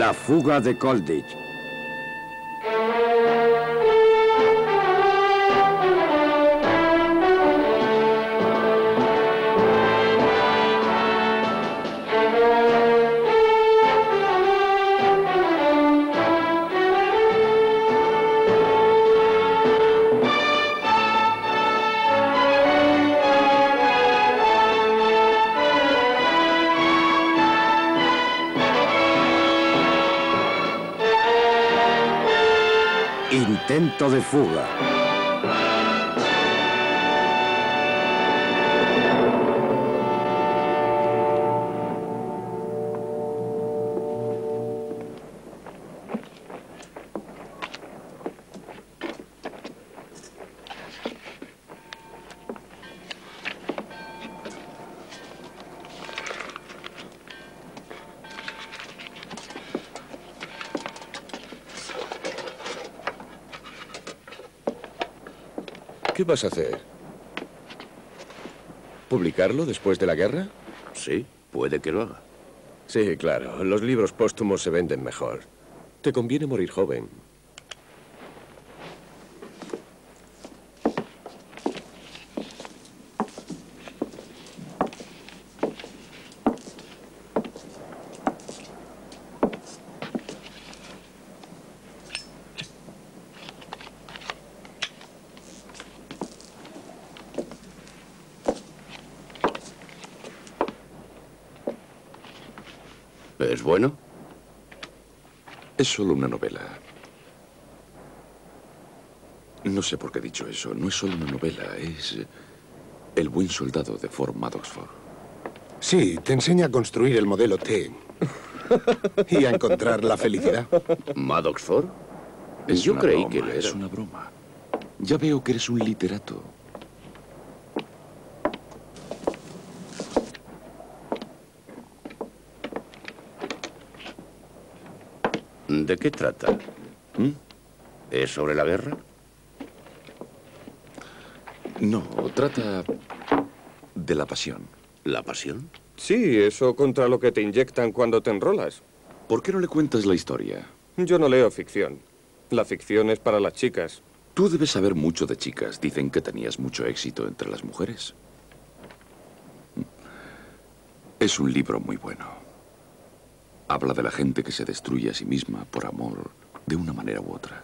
La fuga de Colditch. De fuga. Vas a hacer? ¿Publicarlo después de la guerra? Sí, puede que lo haga. Sí, claro. Los libros póstumos se venden mejor. Te conviene morir joven. ¿Es bueno? Es solo una novela. No sé por qué he dicho eso. No es solo una novela, es El buen soldado de Fort Maddoxford. Sí, te enseña a construir el modelo T. y a encontrar la felicidad. ¿Maddoxford? Es Yo creí broma, que lo es era. una broma. Ya veo que eres un literato. ¿De qué trata? ¿Mm? ¿Es sobre la guerra? No, trata de la pasión. ¿La pasión? Sí, eso contra lo que te inyectan cuando te enrolas. ¿Por qué no le cuentas la historia? Yo no leo ficción. La ficción es para las chicas. Tú debes saber mucho de chicas. Dicen que tenías mucho éxito entre las mujeres. Es un libro muy bueno. Habla de la gente que se destruye a sí misma por amor de una manera u otra.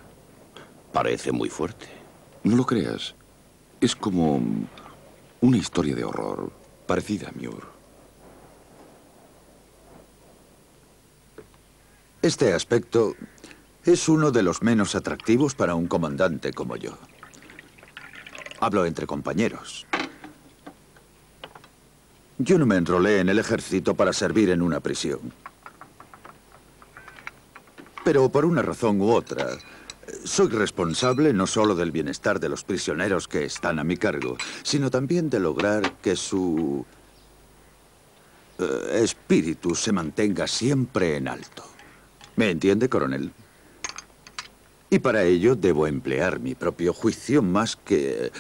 Parece muy fuerte. No lo creas. Es como una historia de horror parecida a Muir. Este aspecto es uno de los menos atractivos para un comandante como yo. Hablo entre compañeros. Yo no me enrolé en el ejército para servir en una prisión. Pero por una razón u otra, soy responsable no solo del bienestar de los prisioneros que están a mi cargo, sino también de lograr que su eh, espíritu se mantenga siempre en alto. ¿Me entiende, coronel? Y para ello debo emplear mi propio juicio más que eh,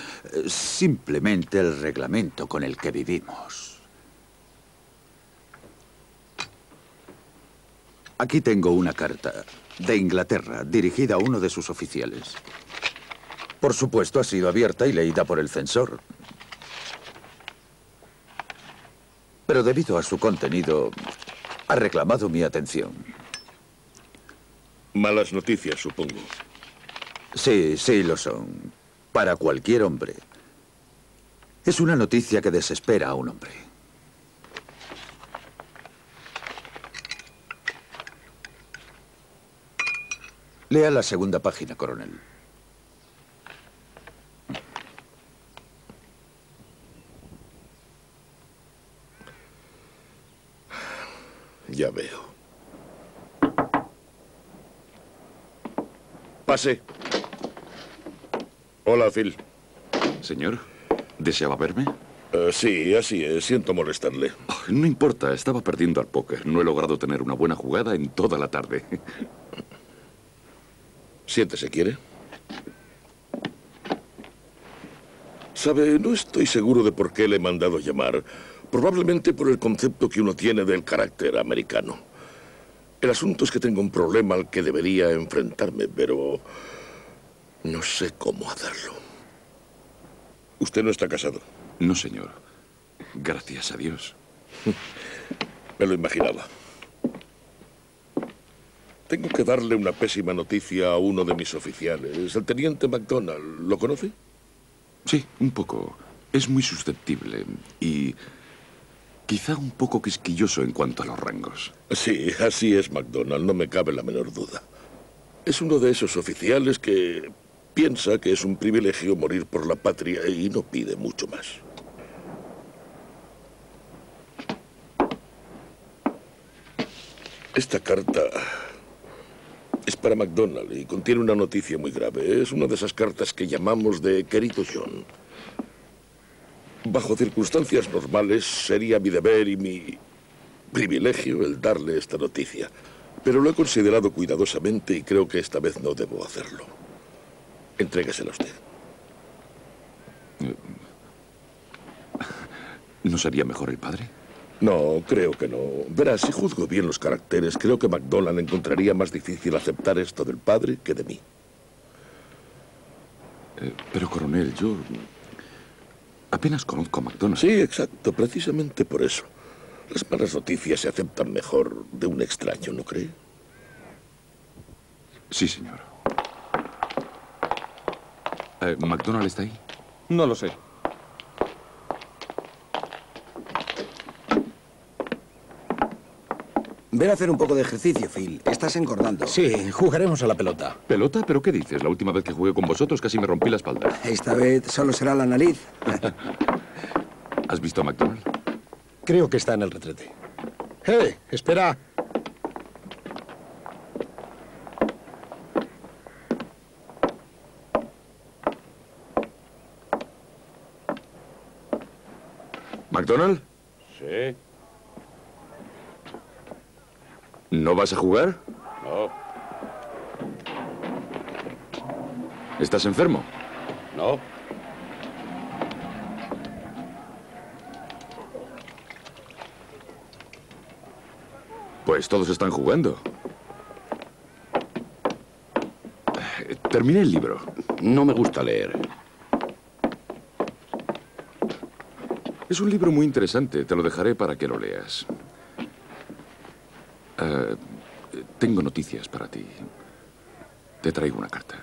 simplemente el reglamento con el que vivimos. Aquí tengo una carta de Inglaterra dirigida a uno de sus oficiales. Por supuesto, ha sido abierta y leída por el censor. Pero debido a su contenido, ha reclamado mi atención. Malas noticias, supongo. Sí, sí lo son. Para cualquier hombre. Es una noticia que desespera a un hombre. Lea la segunda página, coronel. Ya veo. Pase. Hola, Phil. Señor, ¿deseaba verme? Eh, sí, así es. Siento molestarle. Oh, no importa, estaba perdiendo al póker. No he logrado tener una buena jugada en toda la tarde. Siéntese, ¿quiere? Sabe, no estoy seguro de por qué le he mandado llamar. Probablemente por el concepto que uno tiene del carácter americano. El asunto es que tengo un problema al que debería enfrentarme, pero no sé cómo hacerlo. Usted no está casado. No, señor. Gracias a Dios. Me lo imaginaba. Tengo que darle una pésima noticia a uno de mis oficiales, el teniente MacDonald. ¿Lo conoce? Sí, un poco. Es muy susceptible y quizá un poco quisquilloso en cuanto a los rangos. Sí, así es MacDonald, no me cabe la menor duda. Es uno de esos oficiales que piensa que es un privilegio morir por la patria y no pide mucho más. Esta carta es para MacDonald y contiene una noticia muy grave. Es una de esas cartas que llamamos de querido John. Bajo circunstancias normales sería mi deber y mi privilegio el darle esta noticia. Pero lo he considerado cuidadosamente y creo que esta vez no debo hacerlo. Entrégasela a usted. ¿No sería mejor el padre? No, creo que no. Verás, si juzgo bien los caracteres, creo que MacDonald encontraría más difícil aceptar esto del padre que de mí. Eh, pero, coronel, yo apenas conozco a MacDonald. Sí, exacto, precisamente por eso. Las malas noticias se aceptan mejor de un extraño, ¿no cree? Sí, señor. Eh, ¿MacDonald está ahí? No lo sé. Ven a hacer un poco de ejercicio, Phil. Estás engordando. Sí, jugaremos a la pelota. ¿Pelota? ¿Pero qué dices? La última vez que jugué con vosotros casi me rompí la espalda. Esta vez solo será la nariz. ¿Has visto a MacDonald? Creo que está en el retrete. ¡Eh! ¡Espera! ¿MacDonald? Sí. ¿No vas a jugar? No. ¿Estás enfermo? No. Pues todos están jugando. Terminé el libro. No me gusta leer. Es un libro muy interesante. Te lo dejaré para que lo leas. Eh, tengo noticias para ti. Te traigo una carta.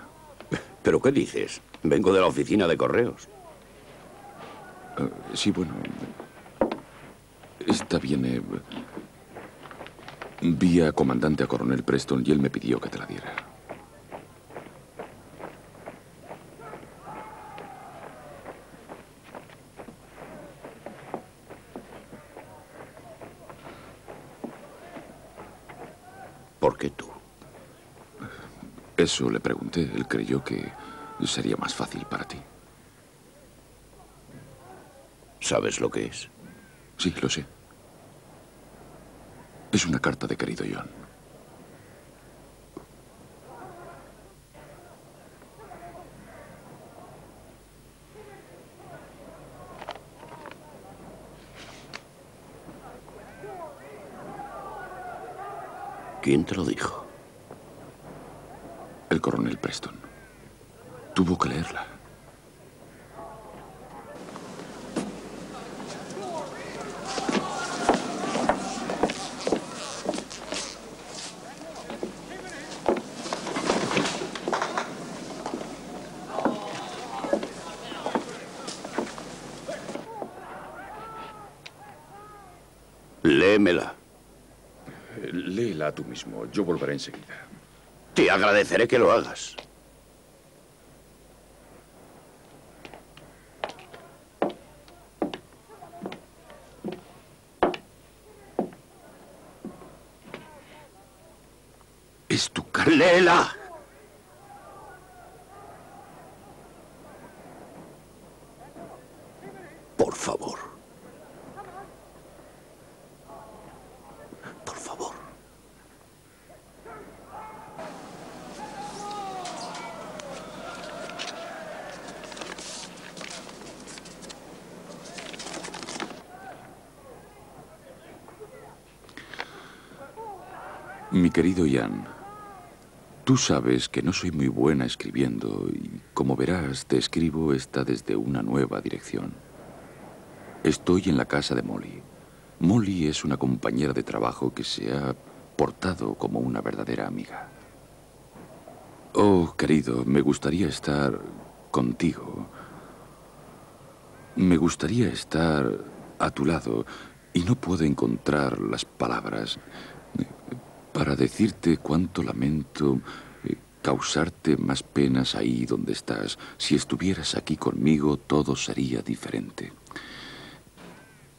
¿Pero qué dices? Vengo de la oficina de correos. Eh, sí, bueno. Esta viene... Vi a comandante a coronel Preston y él me pidió que te la diera. ¿Por qué tú? Eso le pregunté. Él creyó que sería más fácil para ti. ¿Sabes lo que es? Sí, lo sé. Es una carta de querido John. ¿Quién te lo dijo? El coronel Preston. Tuvo que leerla. Léemela. Léela tú mismo. Yo volveré enseguida. Te agradeceré que lo hagas. Es tu carta. ¡Léela! Por favor. Por favor. Mi querido Ian, tú sabes que no soy muy buena escribiendo y, como verás, te escribo esta desde una nueva dirección. Estoy en la casa de Molly. Molly es una compañera de trabajo que se ha portado como una verdadera amiga. Oh, querido, me gustaría estar contigo. Me gustaría estar a tu lado y no puedo encontrar las palabras para decirte cuánto lamento eh, causarte más penas ahí donde estás. Si estuvieras aquí conmigo, todo sería diferente.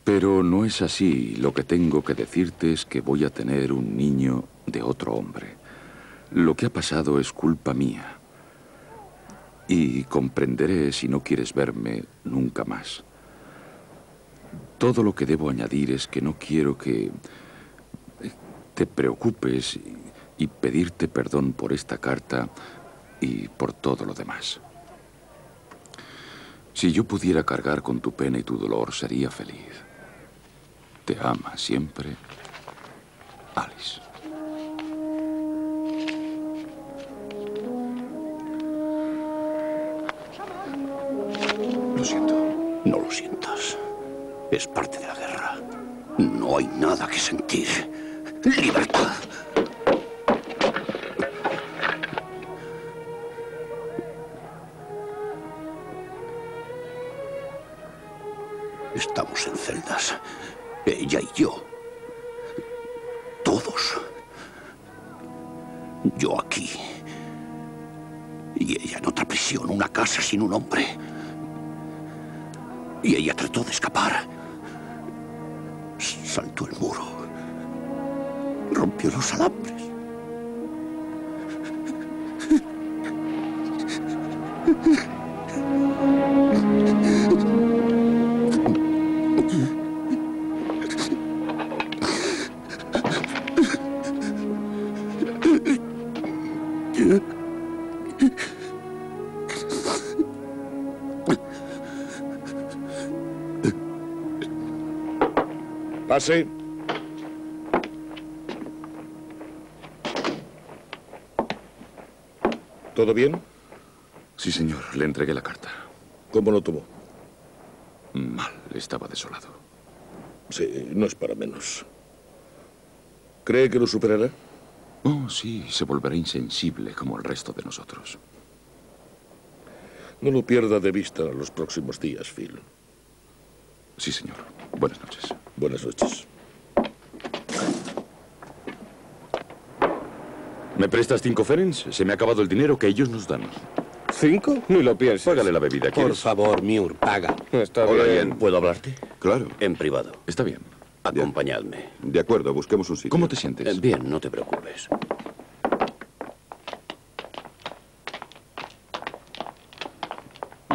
Pero no es así. Lo que tengo que decirte es que voy a tener un niño de otro hombre. Lo que ha pasado es culpa mía. Y comprenderé si no quieres verme nunca más. Todo lo que debo añadir es que no quiero que te preocupes y pedirte perdón por esta carta y por todo lo demás. Si yo pudiera cargar con tu pena y tu dolor, sería feliz. Te ama siempre, Alice. Lo siento. No lo sientas. Es parte de la guerra. No hay nada que sentir. Libertad. Estamos en celdas. Ella y yo. Todos. Yo aquí. Y ella en otra prisión, una casa sin un hombre. Y ella trató de escapar. Saltó el muro. Rompió los alambres. Pase. ¿Todo bien? Sí, señor. Le entregué la carta. ¿Cómo lo tomó? Mal. Estaba desolado. Sí, no es para menos. ¿Cree que lo superará? Oh, sí. Se volverá insensible como el resto de nosotros. No lo pierda de vista los próximos días, Phil. Sí, señor. Buenas noches. Buenas noches. ¿Me prestas cinco ferens? Se me ha acabado el dinero que ellos nos dan. ¿Cinco? Ni lo pienses. Págale la bebida, Por ¿quieres? favor, Miur, paga. Está Hola, bien. Ian. ¿Puedo hablarte? Claro. En privado. Está bien. Acompañadme. De acuerdo, busquemos un sitio. ¿Cómo te sientes? Eh, Bien, no te preocupes.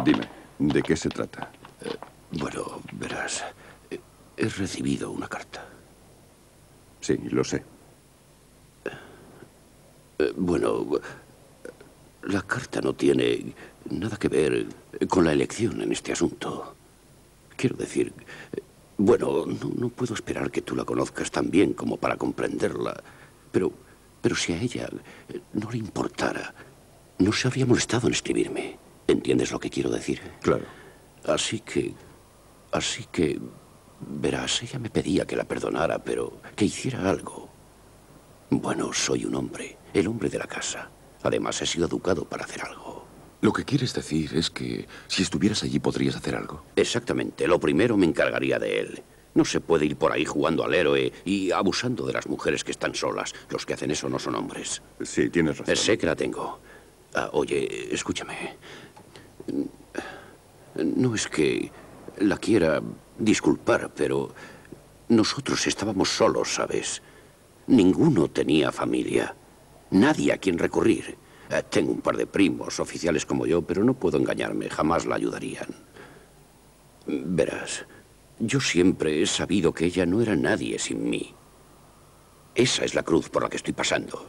Dime, ¿de qué se trata? Bueno, verás. eh, He recibido una carta. Sí, lo sé. Eh, Bueno, la carta no tiene nada que ver con la elección en este asunto. Quiero decir, eh, bueno, no, no puedo esperar que tú la conozcas tan bien como para comprenderla, pero, pero si a ella eh, no le importara, no se habría molestado en escribirme. ¿Entiendes lo que quiero decir? Claro. Así que, así que, verás, ella me pedía que la perdonara, pero que hiciera algo. Bueno, soy un hombre, el hombre de la casa. Además, he sido educado para hacer algo. Lo que quieres decir es que si estuvieras allí podrías hacer algo. Exactamente, lo primero me encargaría de él. No se puede ir por ahí jugando al héroe y abusando de las mujeres que están solas. Los que hacen eso no son hombres. Sí, tienes razón. Sé que la tengo. Ah, oye, escúchame. No es que la quiera disculpar, pero nosotros estábamos solos, ¿sabes? Ninguno tenía familia. Nadie a quien recurrir. Eh, Tengo un par de primos, oficiales como yo, pero no puedo engañarme. Jamás la ayudarían. Verás, yo siempre he sabido que ella no era nadie sin mí. Esa es la cruz por la que estoy pasando.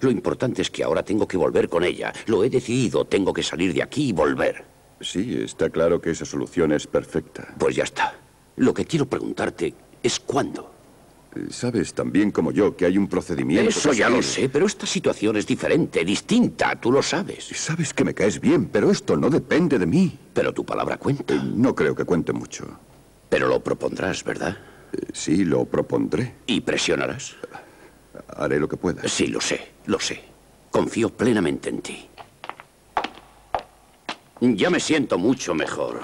Lo importante es que ahora tengo que volver con ella. Lo he decidido, tengo que salir de aquí y volver. Sí, está claro que esa solución es perfecta. Pues ya está. Lo que quiero preguntarte es cuándo. Sabes tan bien como yo que hay un procedimiento... Eso ya lo sé, pero esta situación es diferente, distinta, tú lo sabes. Sabes que me caes bien, pero esto no depende de mí. Pero tu palabra cuenta. Eh, No creo que cuente mucho. Pero lo propondrás, ¿verdad? Eh, Sí, lo propondré. ¿Y presionarás? Haré lo que pueda. Sí, lo sé, lo sé. Confío plenamente en ti. Ya me siento mucho mejor.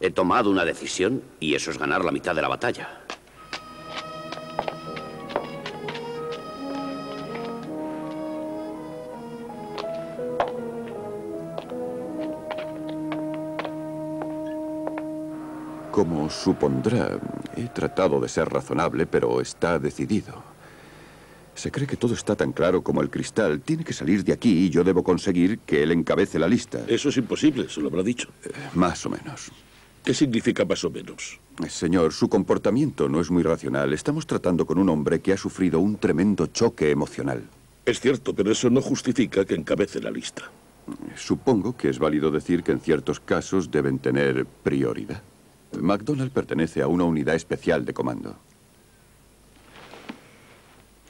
He tomado una decisión y eso es ganar la mitad de la batalla. Como supondrá, he tratado de ser razonable, pero está decidido. Se cree que todo está tan claro como el cristal. Tiene que salir de aquí y yo debo conseguir que él encabece la lista. Eso es imposible, se lo habrá dicho. Más o menos. ¿Qué significa más o menos? Señor, su comportamiento no es muy racional. Estamos tratando con un hombre que ha sufrido un tremendo choque emocional. Es cierto, pero eso no justifica que encabece la lista. Supongo que es válido decir que en ciertos casos deben tener prioridad. McDonald pertenece a una unidad especial de comando.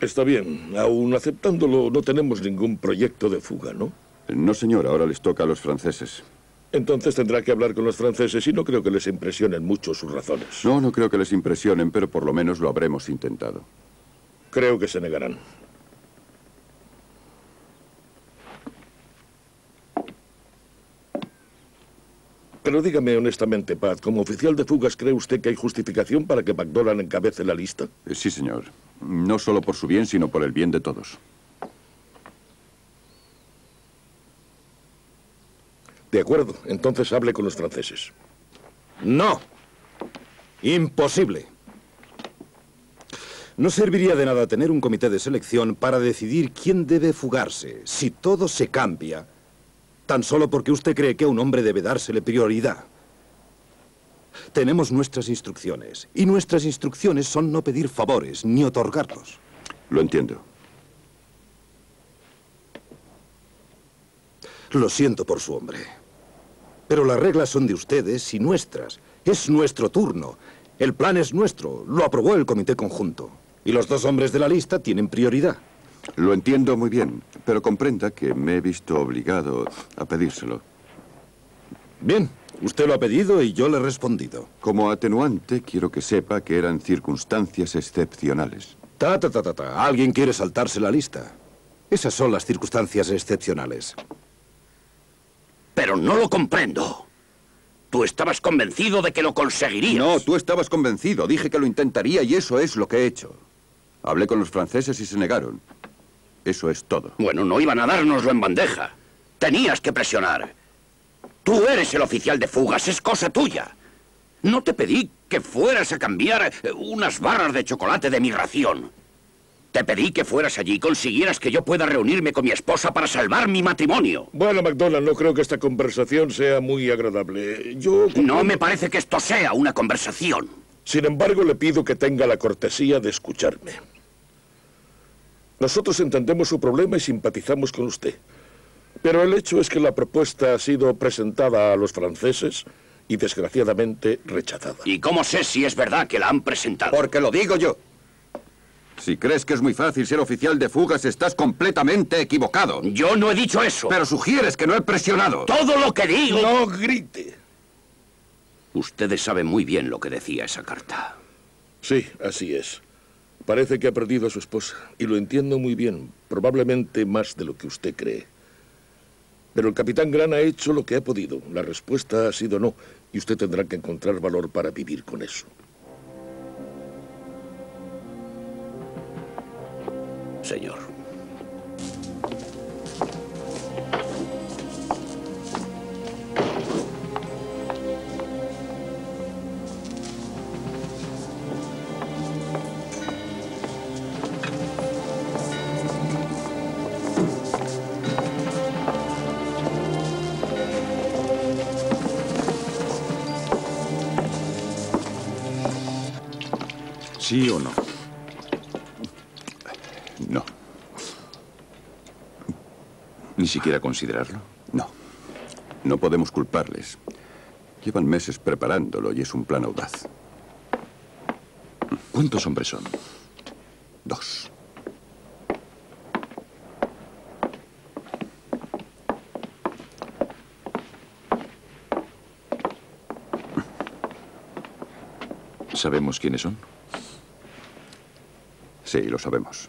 Está bien, aún aceptándolo, no tenemos ningún proyecto de fuga, ¿no? No, señor, ahora les toca a los franceses. Entonces tendrá que hablar con los franceses y no creo que les impresionen mucho sus razones. No, no creo que les impresionen, pero por lo menos lo habremos intentado. Creo que se negarán. Pero dígame honestamente, Pat, como oficial de fugas, ¿cree usted que hay justificación para que McDonald encabece la lista? Eh, Sí, señor. No solo por su bien, sino por el bien de todos. De acuerdo, entonces hable con los franceses. No. Imposible. No serviría de nada tener un comité de selección para decidir quién debe fugarse si todo se cambia, tan solo porque usted cree que a un hombre debe dársele prioridad. Tenemos nuestras instrucciones, y nuestras instrucciones son no pedir favores ni otorgarlos. Lo entiendo. Lo siento por su hombre. Pero las reglas son de ustedes y nuestras. Es nuestro turno. El plan es nuestro. Lo aprobó el comité conjunto. Y los dos hombres de la lista tienen prioridad. Lo entiendo muy bien, pero comprenda que me he visto obligado a pedírselo. Bien, usted lo ha pedido y yo le he respondido. Como atenuante, quiero que sepa que eran circunstancias excepcionales. Ta, ta, ta, ta, ta. Alguien quiere saltarse la lista. Esas son las circunstancias excepcionales. Pero no lo comprendo. Tú estabas convencido de que lo conseguirías. No, tú estabas convencido. Dije que lo intentaría y eso es lo que he hecho. Hablé con los franceses y se negaron. Eso es todo. Bueno, no iban a dárnoslo en bandeja. Tenías que presionar. Tú eres el oficial de fugas, es cosa tuya. No te pedí que fueras a cambiar eh, unas barras de chocolate de mi ración. Te pedí que fueras allí y consiguieras que yo pueda reunirme con mi esposa para salvar mi matrimonio. Bueno, McDonald, no creo que esta conversación sea muy agradable. Yo... No me parece que esto sea una conversación. Sin embargo, le pido que tenga la cortesía de escucharme. Nosotros entendemos su problema y simpatizamos con usted. Pero el hecho es que la propuesta ha sido presentada a los franceses y desgraciadamente rechazada. ¿Y cómo sé si es verdad que la han presentado? Porque lo digo yo. Si crees que es muy fácil ser oficial de fugas, estás completamente equivocado. Yo no he dicho eso. Pero sugieres que no he presionado. Todo lo que digo... No grite. Ustedes saben muy bien lo que decía esa carta. Sí, así es. Parece que ha perdido a su esposa, y lo entiendo muy bien, probablemente más de lo que usted cree. Pero el capitán Gran ha hecho lo que ha podido. La respuesta ha sido no, y usted tendrá que encontrar valor para vivir con eso. Señor. ¿Sí o no? No. ¿Ni siquiera considerarlo? No. No podemos culparles. Llevan meses preparándolo y es un plan audaz. ¿Cuántos hombres son? Dos. ¿Sabemos quiénes son? Sí, lo sabemos.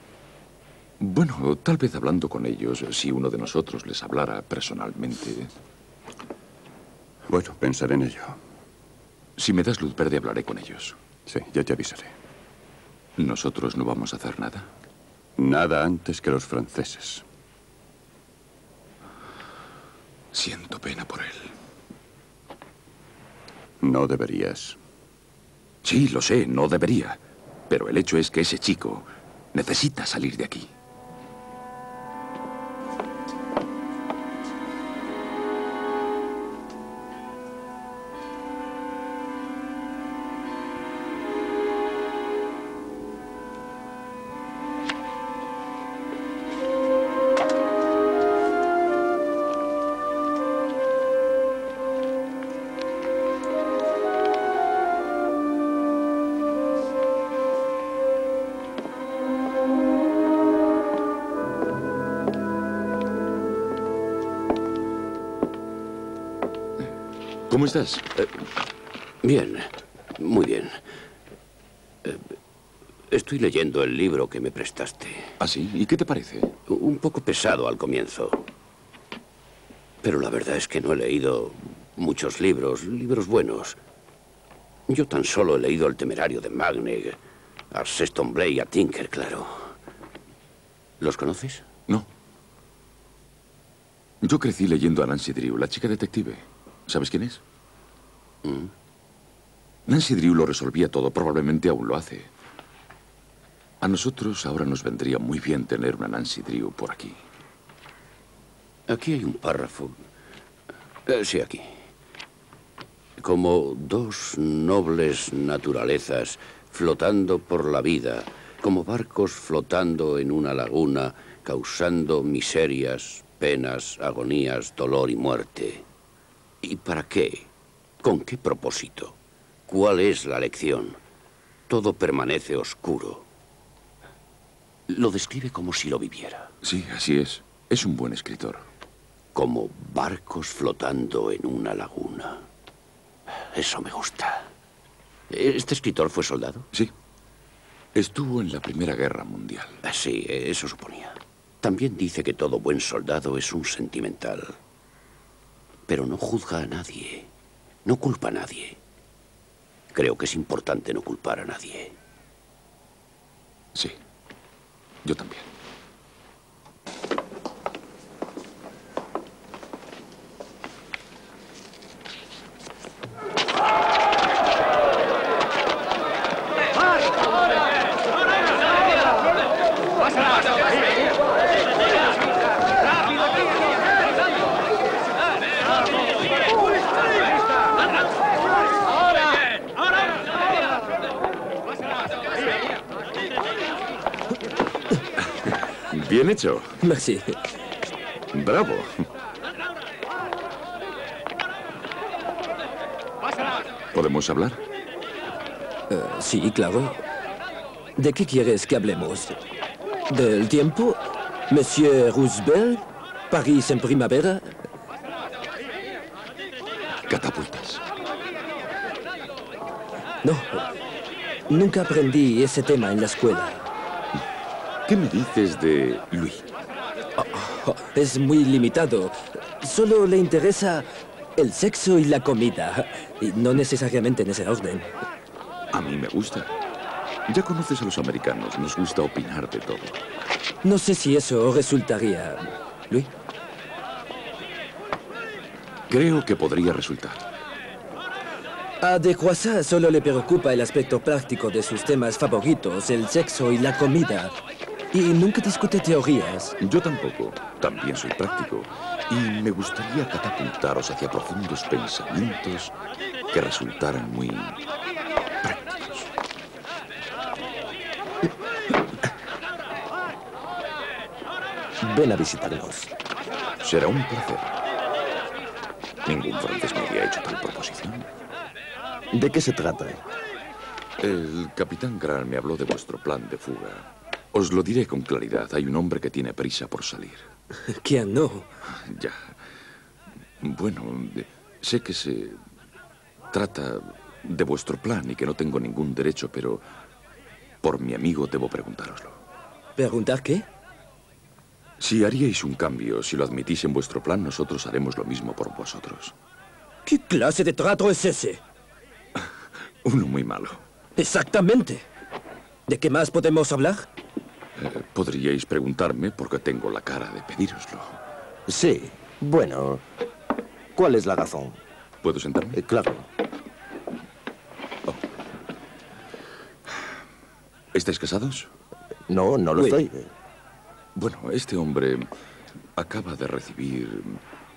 Bueno, tal vez hablando con ellos, si uno de nosotros les hablara personalmente. Bueno, pensaré en ello. Si me das luz verde, hablaré con ellos. Sí, ya te avisaré. ¿Nosotros no vamos a hacer nada? Nada antes que los franceses. Siento pena por él. No deberías. Sí, lo sé, no debería. Pero el hecho es que ese chico necesita salir de aquí. ¿Cómo estás? Eh, bien, muy bien. Eh, estoy leyendo el libro que me prestaste. ¿Ah, sí? ¿Y qué te parece? Un poco pesado al comienzo. Pero la verdad es que no he leído muchos libros, libros buenos. Yo tan solo he leído El temerario de Magne, a Sexton Blake y a Tinker, claro. ¿Los conoces? No. Yo crecí leyendo a Nancy Drew, la chica detective. ¿Sabes quién es? Mm. Nancy Drew lo resolvía todo, probablemente aún lo hace. A nosotros ahora nos vendría muy bien tener una Nancy Drew por aquí. Aquí hay un párrafo. Eh, sí, aquí. Como dos nobles naturalezas flotando por la vida, como barcos flotando en una laguna, causando miserias, penas, agonías, dolor y muerte. ¿Y para qué? ¿Con qué propósito? ¿Cuál es la lección? Todo permanece oscuro. Lo describe como si lo viviera. Sí, así es. Es un buen escritor. Como barcos flotando en una laguna. Eso me gusta. ¿Este escritor fue soldado? Sí. Estuvo en la Primera Guerra Mundial. Sí, eso suponía. También dice que todo buen soldado es un sentimental. Pero no juzga a nadie. No culpa a nadie. Creo que es importante no culpar a nadie. Sí. Yo también. Bien hecho. Merci. Bravo. ¿Podemos hablar? Eh, sí, claro. ¿De qué quieres que hablemos? ¿Del tiempo? ¿Monsieur Roosevelt? ¿París en primavera? Catapultas. No. Nunca aprendí ese tema en la escuela. ¿Qué me dices de Louis? Oh, es muy limitado. Solo le interesa el sexo y la comida. Y no necesariamente en ese orden. A mí me gusta. Ya conoces a los americanos. Nos gusta opinar de todo. No sé si eso resultaría... Louis. Creo que podría resultar. A De Croissant solo le preocupa el aspecto práctico de sus temas favoritos, el sexo y la comida. Y nunca discute teorías. Yo tampoco. También soy práctico. Y me gustaría catapultaros hacia profundos pensamientos que resultaran muy prácticos. Ven a visitarnos. Será un placer. Ningún francés me había hecho tal proposición. ¿De qué se trata? El capitán Grant me habló de vuestro plan de fuga. Os lo diré con claridad. Hay un hombre que tiene prisa por salir. ¿Quién no? Ya. Bueno, sé que se trata de vuestro plan y que no tengo ningún derecho, pero por mi amigo debo preguntároslo. ¿Preguntar qué? Si haríais un cambio, si lo admitís en vuestro plan, nosotros haremos lo mismo por vosotros. ¿Qué clase de trato es ese? Uno muy malo. Exactamente. ¿De qué más podemos hablar? Eh, podríais preguntarme por qué tengo la cara de pedíroslo. Sí. Bueno, ¿cuál es la razón? ¿Puedo sentarme? Eh, claro. Oh. ¿Estáis casados? No, no lo estoy. Bueno, este hombre acaba de recibir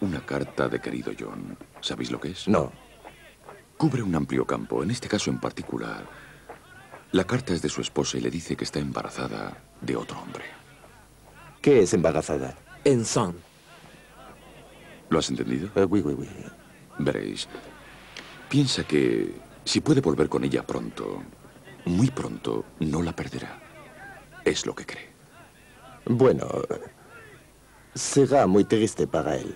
una carta de querido John. ¿Sabéis lo que es? No. Cubre un amplio campo. En este caso en particular, la carta es de su esposa y le dice que está embarazada de otro hombre. ¿Qué es embarazada? En San. ¿Lo has entendido? Eh, oui, oui, oui. Veréis, piensa que si puede volver con ella pronto, muy pronto, no la perderá. Es lo que cree. Bueno, será muy triste para él.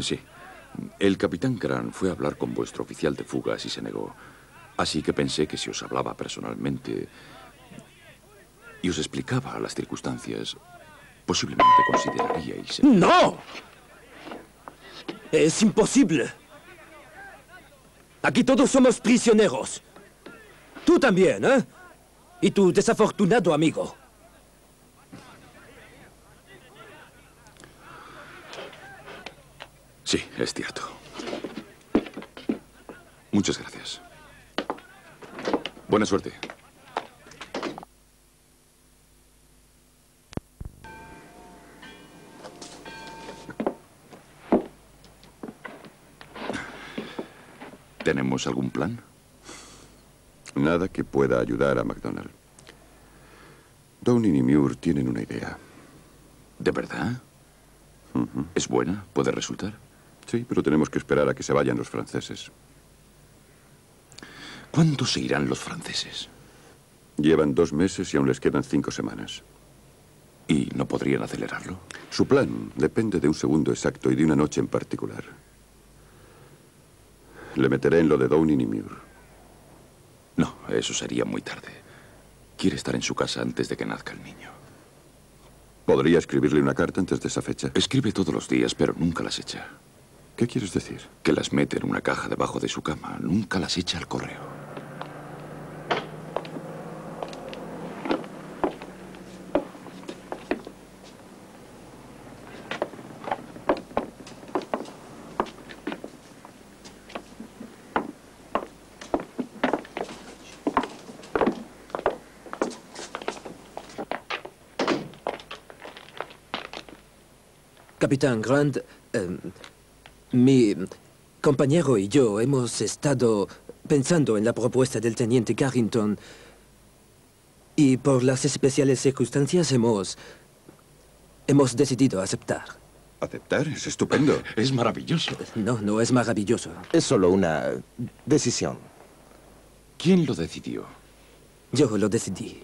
Sí. El capitán Grant fue a hablar con vuestro oficial de fugas y se negó. Así que pensé que si os hablaba personalmente y os explicaba las circunstancias, posiblemente consideraríais... ¡No! Es imposible. Aquí todos somos prisioneros. Tú también, ¿eh? Y tu desafortunado amigo. Sí, es cierto. Muchas gracias. Buena suerte. ¿Tenemos algún plan? Nada que pueda ayudar a MacDonald. Downing y Muir tienen una idea. ¿De verdad? ¿Es buena? ¿Puede resultar? Sí, pero tenemos que esperar a que se vayan los franceses. ¿Cuándo se irán los franceses? Llevan dos meses y aún les quedan cinco semanas. ¿Y no podrían acelerarlo? Su plan depende de un segundo exacto y de una noche en particular. Le meteré en lo de Downing y Muir. No, eso sería muy tarde. Quiere estar en su casa antes de que nazca el niño. ¿Podría escribirle una carta antes de esa fecha? Escribe todos los días, pero nunca las echa. ¿Qué quieres decir? Que las mete en una caja debajo de su cama. Nunca las echa al correo. Capitán Grant, eh, mi compañero y yo hemos estado pensando en la propuesta del teniente Carrington y por las especiales circunstancias hemos... hemos decidido aceptar. ¿Aceptar? Es estupendo. Es maravilloso. No, no es maravilloso. Es solo una decisión. ¿Quién lo decidió? Yo lo decidí.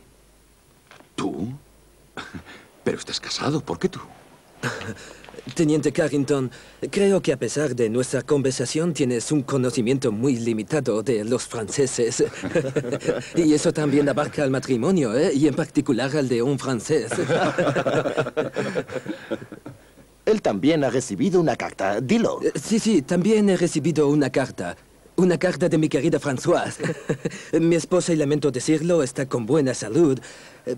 ¿Tú? Pero estás casado. ¿Por qué tú? Teniente Carrington, creo que a pesar de nuestra conversación tienes un conocimiento muy limitado de los franceses. y eso también abarca el matrimonio, ¿eh? Y en particular al de un francés. Él también ha recibido una carta. Dilo. Sí, sí, también he recibido una carta. Una carta de mi querida Françoise. mi esposa, y lamento decirlo, está con buena salud,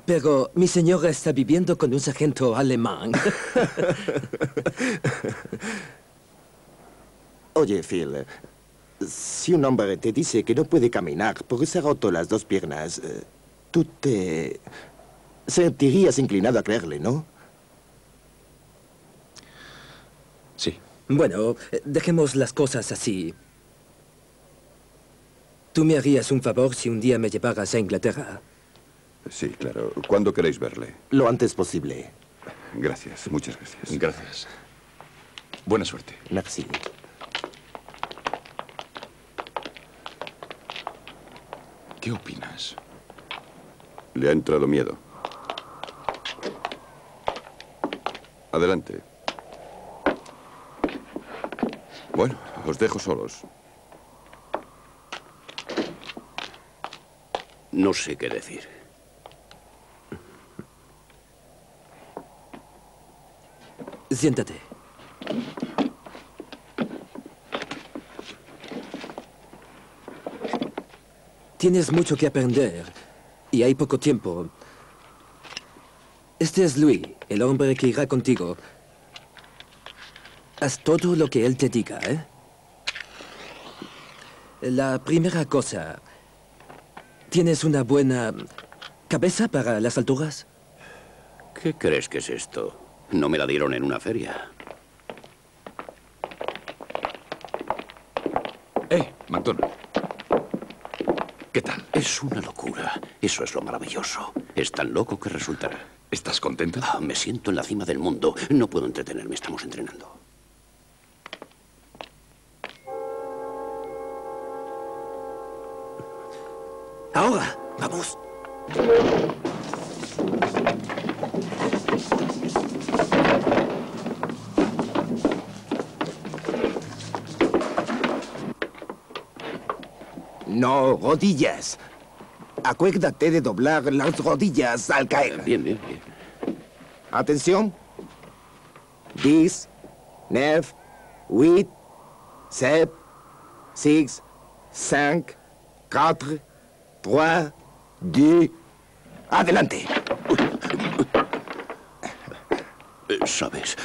pero mi señora está viviendo con un sargento alemán. Oye, Phil, si un hombre te dice que no puede caminar porque se ha roto las dos piernas, eh, tú te sentirías inclinado a creerle, ¿no? Sí. Bueno, eh, dejemos las cosas así. Tú me harías un favor si un día me llevaras a Inglaterra. Sí, claro. ¿Cuándo queréis verle? Lo antes posible. Gracias, muchas gracias. Gracias. Buena suerte. Merci. ¿Qué opinas? Le ha entrado miedo. Adelante. Bueno, os dejo solos. No sé qué decir. Siéntate. Tienes mucho que aprender y hay poco tiempo. Este es Louis, el hombre que irá contigo. Haz todo lo que él te diga, ¿eh? La primera cosa... ¿Tienes una buena cabeza para las alturas? ¿Qué crees que es esto? No me la dieron en una feria. Eh, McDonald. ¿Qué tal? Es una locura. Eso es lo maravilloso. Es tan loco que resultará. ¿Estás contento? Ah, me siento en la cima del mundo. No puedo entretenerme. Estamos entrenando. Ahora, vamos. No, rodillas. Acuérdate de doblar las rodillas al caer. Bien, bien, bien. Atención. 10, 9, 8, 7, 6, 5, 4, 3, 2. Adelante. Eh, Sabes,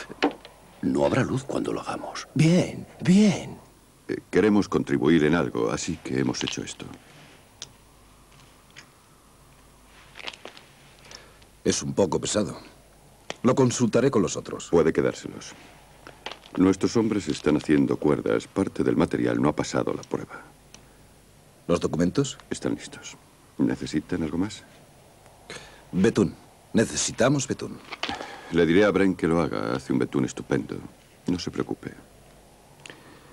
no habrá luz cuando lo hagamos. Bien, bien. Eh, queremos contribuir en algo, así que hemos hecho esto. Es un poco pesado. Lo consultaré con los otros. Puede quedárselos. Nuestros hombres están haciendo cuerdas. Parte del material no ha pasado la prueba. ¿Los documentos? Están listos. ¿Necesitan algo más? Betún. Necesitamos betún. Le diré a Bren que lo haga. Hace un betún estupendo. No se preocupe.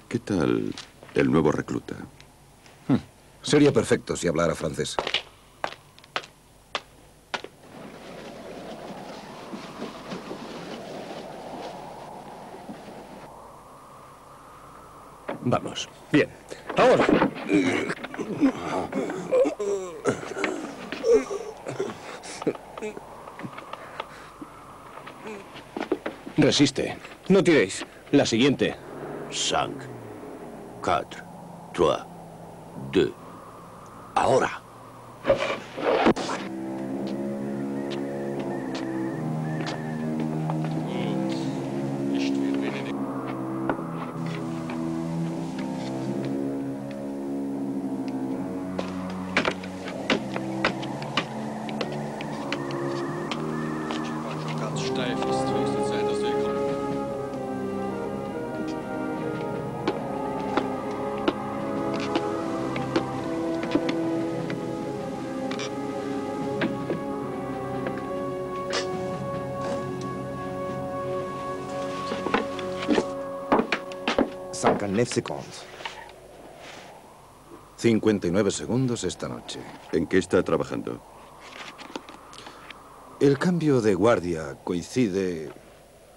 ¿Qué tal el nuevo recluta? Sería perfecto si hablara francés. Vamos. Bien. Ahora. Resiste. No tiréis. La siguiente. Cinq, quatre, trois, deux. Ahora. 9 seconds. 59 segundos esta noche. ¿En qué está trabajando? El cambio de guardia coincide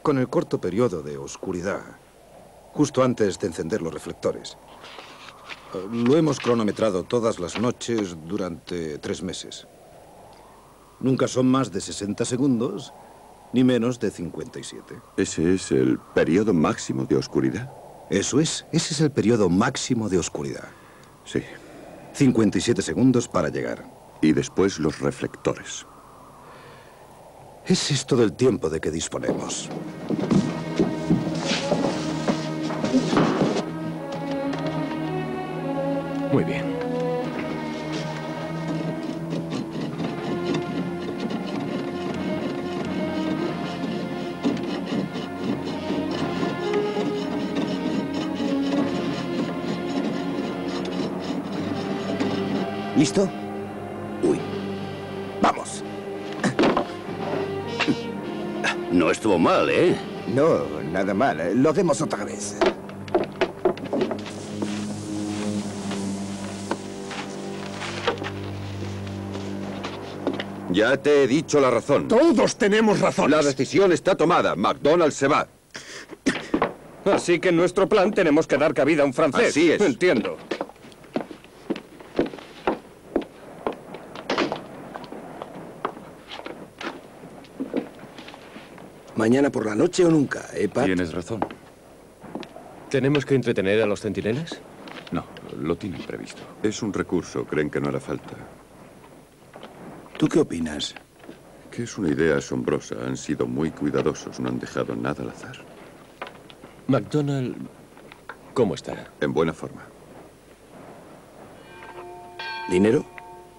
con el corto periodo de oscuridad, justo antes de encender los reflectores. Lo hemos cronometrado todas las noches durante tres meses. Nunca son más de 60 segundos, ni menos de 57. ¿Ese es el periodo máximo de oscuridad? Eso es, ese es el periodo máximo de oscuridad. Sí. 57 segundos para llegar. Y después los reflectores. Ese es todo el tiempo de que disponemos. Muy bien. ¿Listo? Uy, Vamos. no estuvo mal, ¿eh? No, nada mal. Lo haremos otra vez. Ya Ya te he dicho la razón. Todos tenemos razón. La decisión está tomada. McDonald se va. Así que en nuestro plan tenemos que dar cabida a un francés. Así es. Entiendo. Mañana por la noche o nunca, ¿eh, Pat? Tienes razón. ¿Tenemos que entretener a los centinelas? No, lo tienen previsto. Es un recurso. Creen que no hará falta. ¿Tú qué opinas? Que es una idea asombrosa. Han sido muy cuidadosos. No han dejado nada al azar. McDonald, ¿cómo está? En buena forma. ¿Dinero?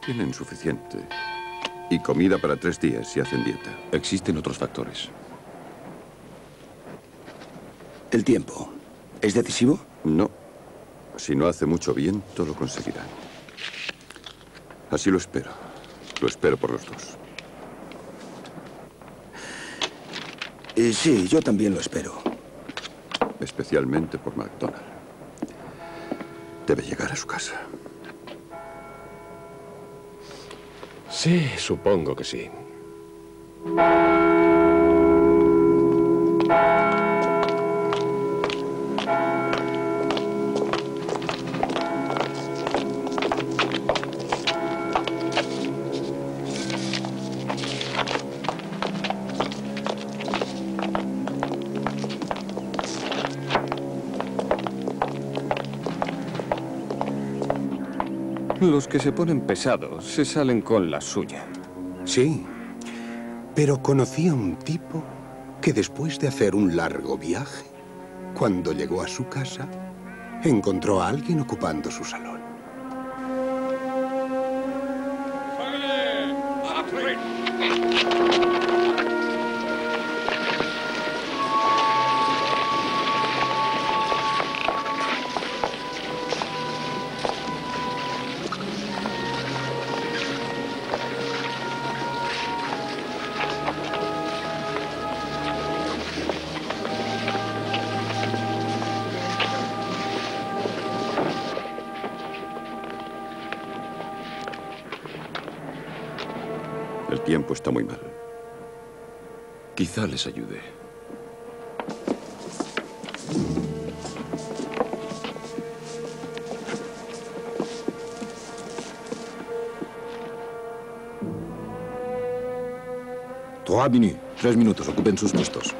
Tienen suficiente. Y comida para tres días si hacen dieta. Existen otros factores. El tiempo. ¿Es decisivo? No. Si no hace mucho viento, lo conseguirán. Así lo espero. Lo espero por los dos. Eh, sí, yo también lo espero. Especialmente por McDonald. Debe llegar a su casa. Sí, supongo que sí. Que se ponen pesados se salen con la suya. Sí, pero conocí a un tipo que después de hacer un largo viaje, cuando llegó a su casa, encontró a alguien ocupando su salón. Está muy mal. Quizá les ayude. Trois minutes. Tres minutos. Ocupen sus puestos.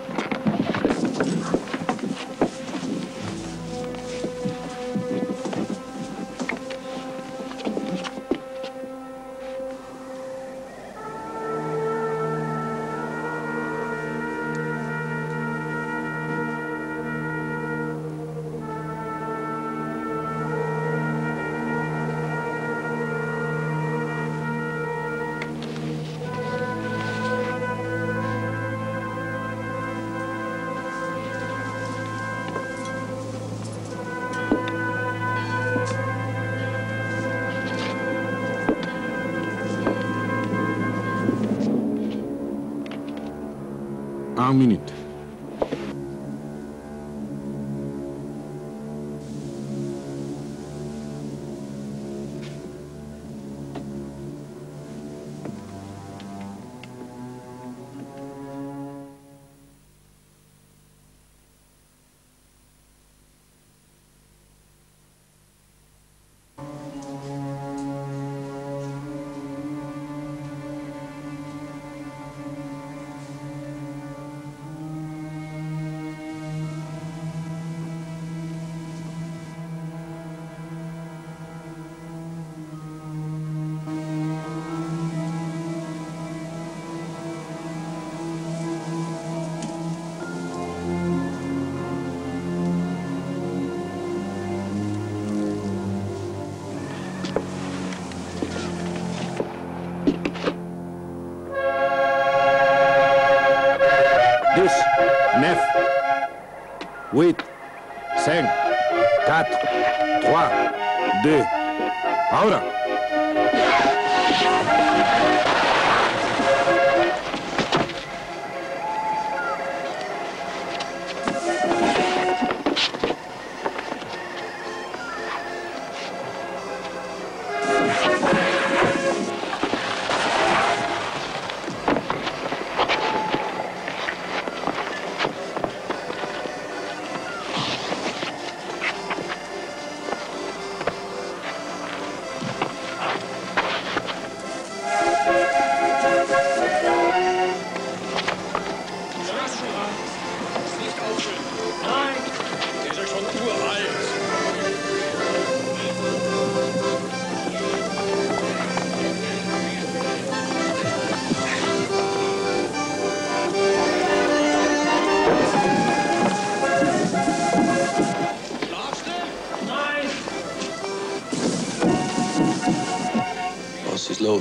Ahora.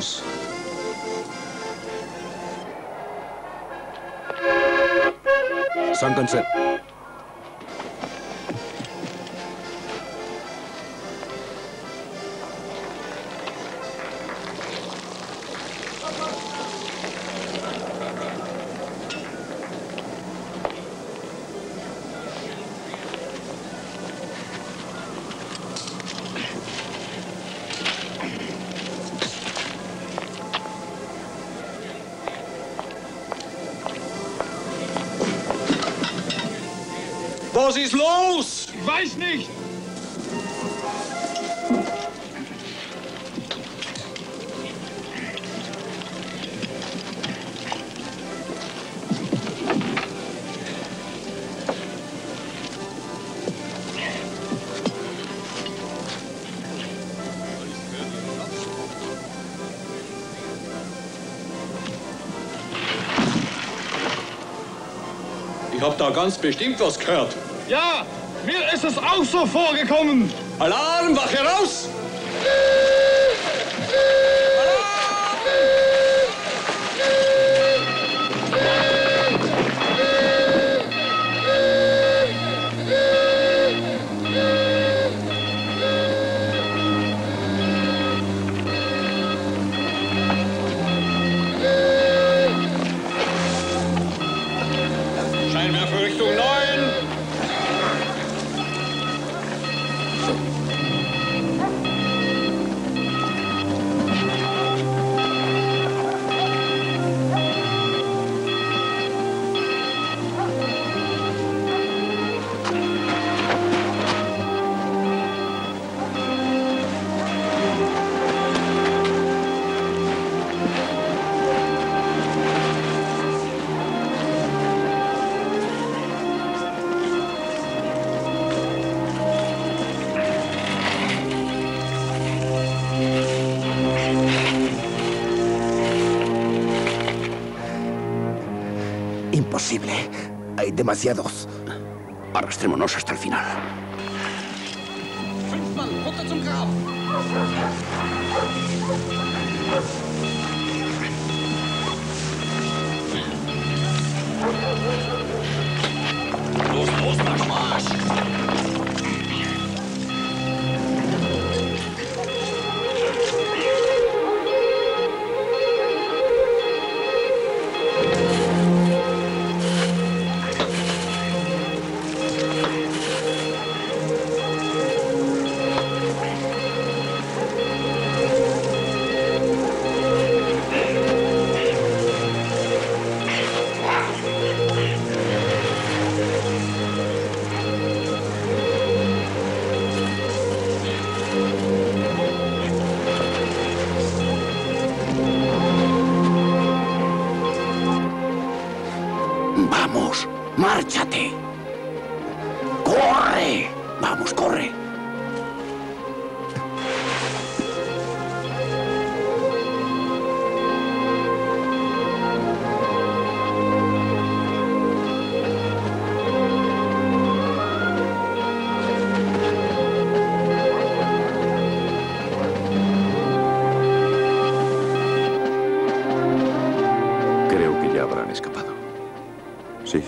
Los? Sáncanse. Was ist los? Ich weiß nicht. Ich hab da ganz bestimmt was gehört. Ja, mir ist es auch so vorgekommen. Alarm, wach heraus! Imposible. Hay demasiados. Arrastrémonos hasta el final.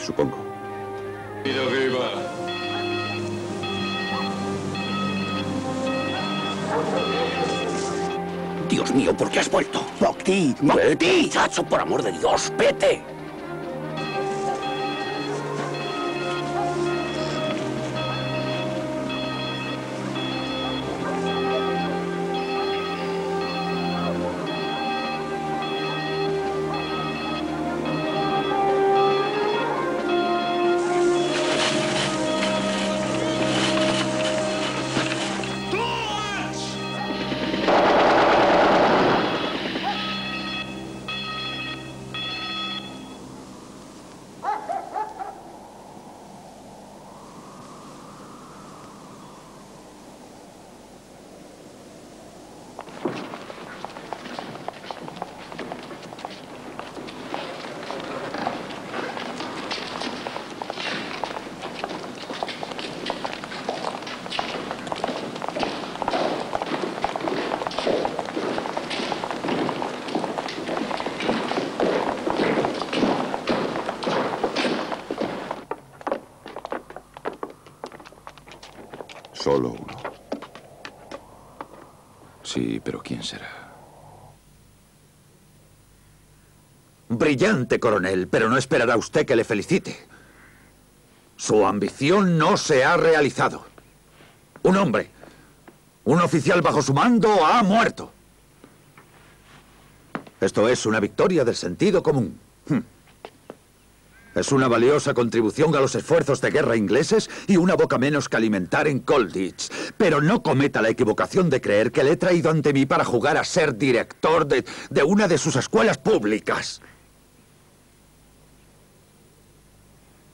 Supongo. Rüber. Dios mío, ¿por qué has vuelto? Mocti, Mocti. Chacho, por amor de Dios, vete. Solo uno. Sí, pero ¿quién será? Brillante, coronel, pero no esperará usted que le felicite. Su ambición no se ha realizado. Un hombre, un oficial bajo su mando, ha muerto. Esto es una victoria del sentido común. Es una valiosa contribución a los esfuerzos de guerra ingleses y una boca menos que alimentar en Colditch. Pero no cometa la equivocación de creer que le he traído ante mí para jugar a ser director de, de una de sus escuelas públicas.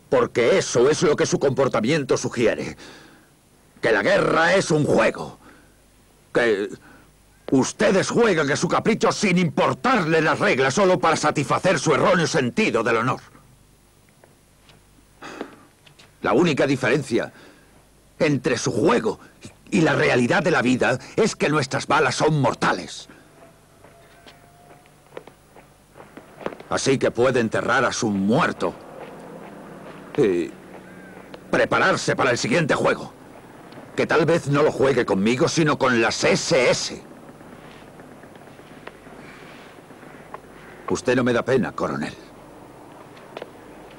Porque eso es lo que su comportamiento sugiere. Que la guerra es un juego. Que ustedes juegan a su capricho sin importarle las reglas solo para satisfacer su erróneo sentido del honor. La única diferencia entre su juego y la realidad de la vida es que nuestras balas son mortales. Así que puede enterrar a su muerto y prepararse para el siguiente juego. Que tal vez no lo juegue conmigo, sino con las SS. Usted no me da pena, coronel.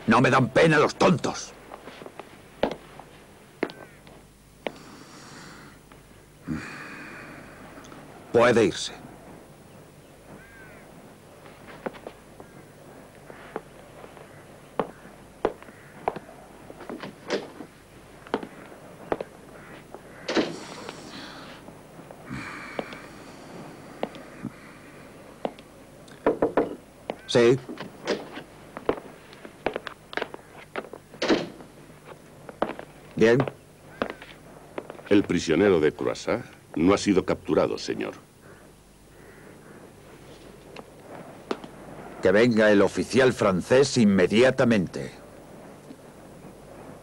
No me dan pena los tontos. Puede irse. Sí. Bien. El prisionero de Croissant no ha sido capturado, señor. Que venga el oficial francés inmediatamente.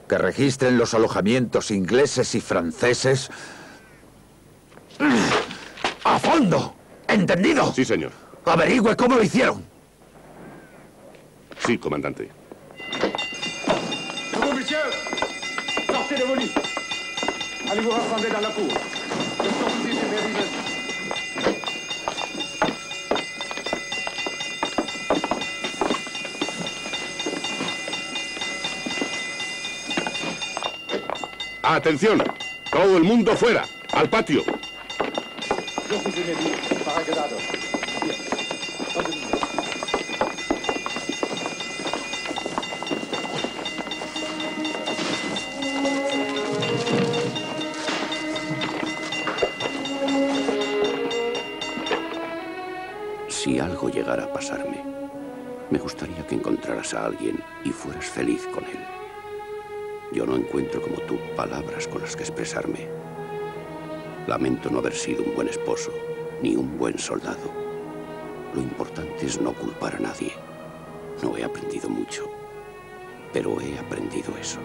Que registren los alojamientos ingleses y franceses. ¡A fondo! ¿Entendido? Sí, señor. Averigüe cómo lo hicieron. Sí, comandante. Debout, messieurs Sortez de vos lits Allez vous rassembler dans la cour. ¡Atención! ¡Todo el mundo fuera! ¡Al patio! A pasarme, me gustaría que encontraras a alguien y fueras feliz con él. Yo no encuentro como tú palabras con las que expresarme. Lamento no haber sido un buen esposo, ni un buen soldado. Lo importante es no culpar a nadie. No he aprendido mucho, pero he aprendido eso.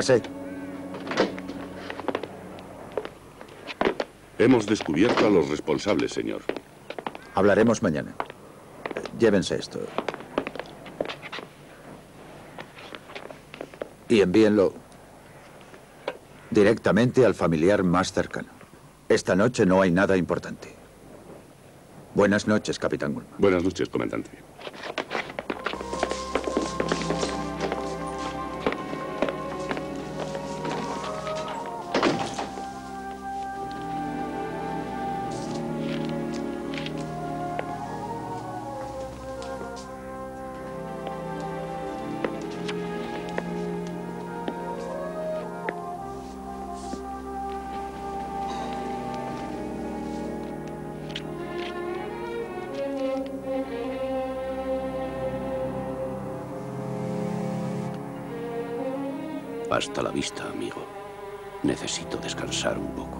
Pase. Hemos descubierto a los responsables, señor. Hablaremos mañana. Llévense esto. Y envíenlo directamente al familiar más cercano. Esta noche no hay nada importante. Buenas noches, Capitán Gulman. Buenas noches, comandante. Hasta la vista, amigo. Necesito descansar un poco.